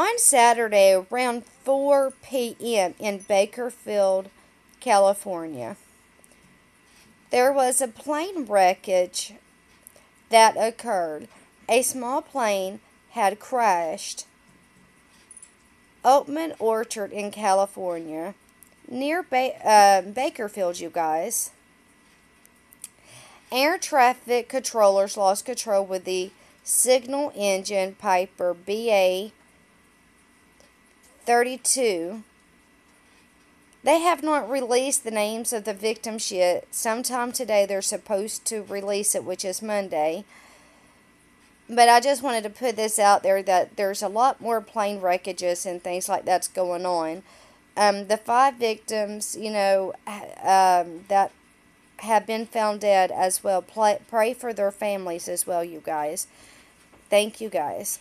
On Saturday around 4 p.m. in Bakersfield, California, there was a plane wreckage that occurred. A small plane had crashed. Oatman Orchard in California, near ba- uh, Bakersfield, you guys. Air traffic controllers lost control with the signal engine Piper PA 32. They have not released the names of the victims yet. Sometime today they're supposed to release it, which is Monday. But I just wanted to put this out there that there's a lot more plane wreckages and things like that's going on. Um, the five victims, you know, um, that have been found dead as well. Pray for their families as well, you guys. Thank you, guys.